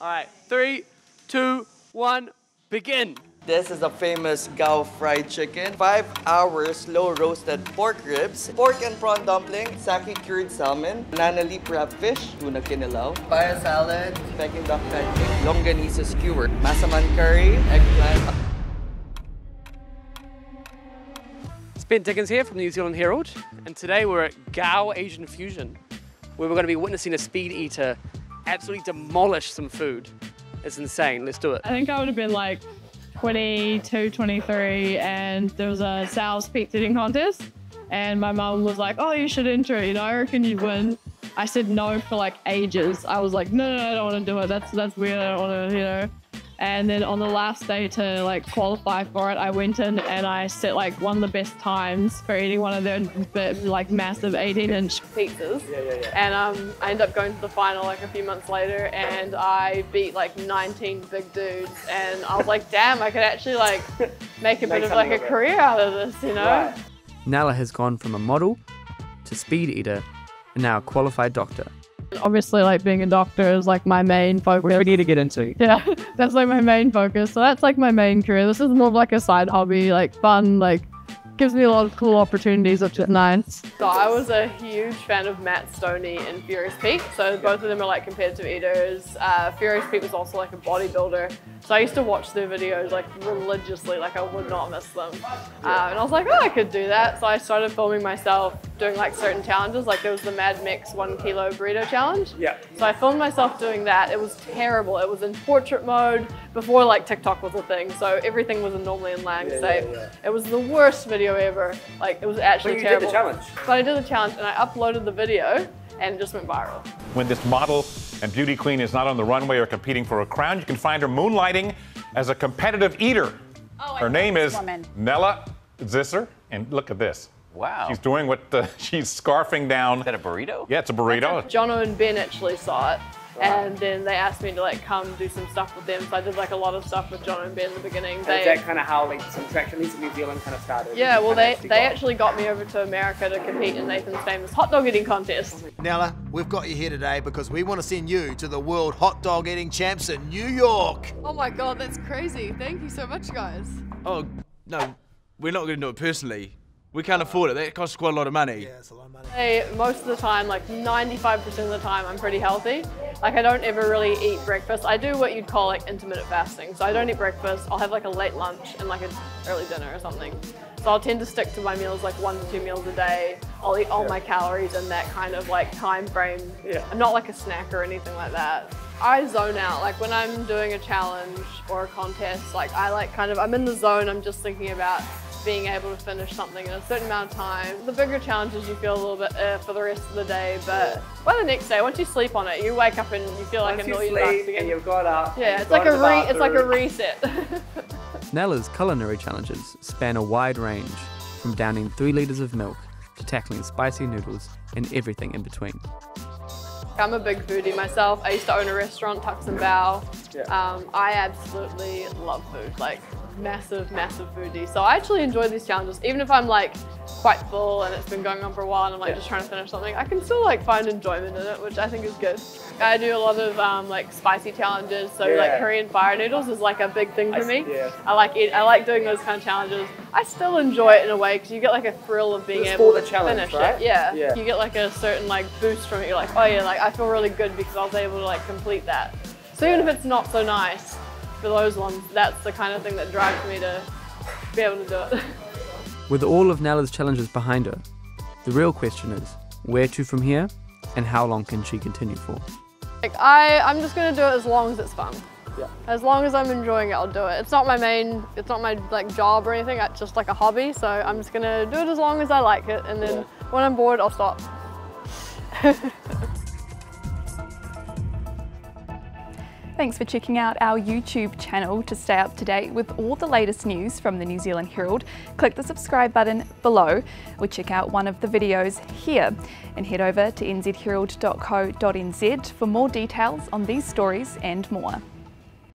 All right, three, two, one, begin. This is a famous Gao fried chicken, 5 hours slow roasted pork ribs, pork and prawn dumpling, sake cured salmon, banana leaf wrapped fish, tuna kinilaw, papaya salad, Peking duck pancake, longanisa skewer, masaman curry, eggplant, It's Ben Dickens here from the New Zealand Herald, and today we're at Gao Asian Fusion, where we're going to be witnessing a speed eater absolutely demolish some food. It's insane. Let's do it. I think I would have been like 22, 23, and there was a Sal's pizza eating contest. And my mum was like, Oh, you should enter it, you know, I reckon you'd win. I said no for like ages. I was like, No, no, no I don't want to do it. That's that's weird. I don't want to, you know. And then on the last day to like qualify for it, I went in and I set like one of the best times for eating one of their bit- like massive 18 inch pizzas. Yeah, yeah, yeah. And um, I ended up going to the final like a few months later and I beat like 19 big dudes. And I was like, damn, I could actually like make a bit of like a career out of this, you know? Nela has gone from a model to speed eater and now a qualified doctor. Obviously, like being a doctor is like my main focus. We need to get into. Yeah, that's like my main focus. So that's like my main career. This is more of like a side hobby, like fun, like gives me a lot of cool opportunities, which is nice. So I was a huge fan of Matt Stonie and Furious Pete. So both of them are like competitive eaters. Uh, Furious Pete was also like a bodybuilder. So I used to watch their videos like religiously, like I would not miss them. Uh, and I was like, oh, I could do that. So I started filming myself doing like certain challenges. Like there was the Mad Mex one kilo burrito challenge. Yeah. So I filmed myself doing that. It was terrible. It was in portrait mode before like TikTok was a thing. So everything was normally in landscape. It was the worst video ever. Like it was actually But you did terrible. the challenge. But I did the challenge and I uploaded the video and it just went viral. When this model and beauty queen is not on the runway or competing for a crown, you can find her moonlighting as a competitive eater. Oh, I her name is woman. Nela Zisser, and look at this. Wow. She's doing what uh, she's scarfing down. Is that a burrito? Yeah, it's a burrito. Jono and Ben actually saw it. And then they asked me to like come do some stuff with them. So I did like a lot of stuff with Jono and Ben in the beginning. And They, is that kind of how like some traction at least in New Zealand kind of started? yeah, well kinda they, got- they actually got me over to America to compete in Nathan's famous hot dog eating contest. Nela, we've got you here today because we want to send you to the World Hot Dog Eating Champs in New York. Oh my god, that's crazy. Thank you so much, guys. Oh, no, we're not going to do it personally. We can't afford it. That costs quite a lot of money. Hey, most of the time, like 95% of the time, I'm pretty healthy. Like I don't ever really eat breakfast. I do what you'd call like intermittent fasting. So I don't eat breakfast. I'll have like a late lunch and like an early dinner or something. So I'll tend to stick to my meals like one to two meals a day. I'll eat all my calories in that kind of like time frame. Yeah. I'm not like a snack or anything like that. I zone out. Like when I'm doing a challenge or a contest, like I like kind of I'm in the zone. I'm just thinking about being able to finish something in a certain amount of time. The bigger challenges you feel a little bit uh, for the rest of the day, but by the next day, once you sleep on it, you wake up and you feel like Once a you million bucks sleep again. and you've got up. yeah, it's like a to re- it's like a reset. Nela's culinary challenges span a wide range, from downing three litres of milk to tackling spicy noodles and everything in between. I'm a big foodie myself. I used to own a restaurant, Tux and Bow. Yeah. Um, I absolutely love food, like massive, massive foodie. So I actually enjoy these challenges, even if I'm like quite full and it's been going on for a while and I'm like Yeah. just trying to finish something. I can still like find enjoyment in it, which I think is good. I do a lot of um, like spicy challenges. So Yeah. like Korean fire noodles is like a big thing for s- me. yeah. I like it. I like doing those kind of challenges. I still enjoy it in a way because you get like a thrill of being able to finish right? it. Yeah. Yeah. You get like a certain like boost from it. You're like, oh yeah, like I feel really good because I was able to like complete that. So even if it's not so nice for those ones, that's the kind of thing that drives me to be able to do it. With all of Nela's challenges behind her, the real question is where to from here and how long can she continue for? Like I, I'm just gonna do it as long as it's fun. Yeah. As long as I'm enjoying it, I'll do it. It's not my main, it's not my like job or anything. It's just like a hobby. So I'm just gonna do it as long as I like it, and then when I'm bored, I'll stop. Thanks for checking out our YouTube channel to stay up to date with all the latest news from the New Zealand Herald. Click the subscribe button below or check out one of the videos here and head over to nzherald.co.nz for more details on these stories and more.